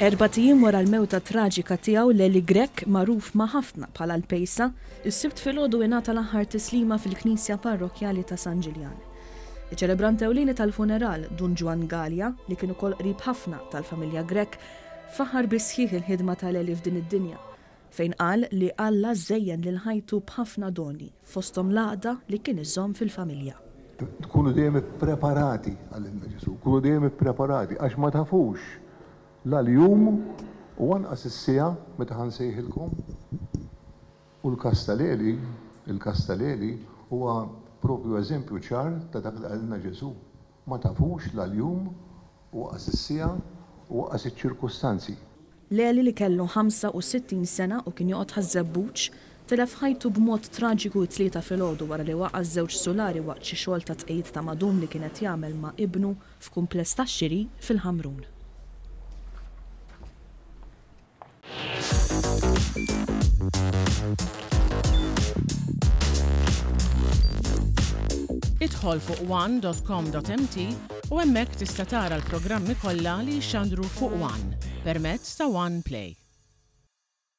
Erbat ijiem wara l-mewta traġika tiegħu l-Għeli Grech magħruf ma' ħafna bħala l-Pejsa, is-Sibt filgħodu ingħata l-aħħar tislima fil-Knisja Parrokkjali ta' San Ġiljan. Iċ-ċelebrant ewlieni tal-funeral, Dun Ġwann Galea, li kien ukoll qrib ħafna tal-familja Grech, faħħar bis-sħiħ il-ħidma tal-Għeli f'din id-dinja, fejn qal li Alla żejjen lil ħajtu b'ħafna doni, fosthom l-għaqda li kien iżomm fil-familja. Kunu dejjem ippreparati, għallimna Ġesù, kunu dejjem ippreparati għax ma tafux la l-jum u anqas is-siegħa meta ħa nsejħilkom. U l-Kastaleli, il-Kastaleli, huwa proprju eżempju ċar ta' dak li qalilna Ġesù. Ma tafux la l-jum u aqqas is-siegħa u aqqas iċ-ċirkustanzi. Leli li kellu 65 sena u kien joqgħod ħaż-Żebbuġ, telef ħajtu b'mod traġiku t-Tlieta filgħodu wara li waqa' żewġ sulari waqt xi xogħol ta' tqegħid ta' madum li kien qed jagħmel ma' ibnu f'kumpless tax-xiri fil-Ħamrun. Idħol fuq one.com.mt u hemmhekk tista' tara l-programmi kollha li jxandru fuq One permezz ta' One Play.